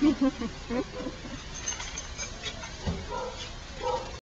Ha, ha, ha, ha.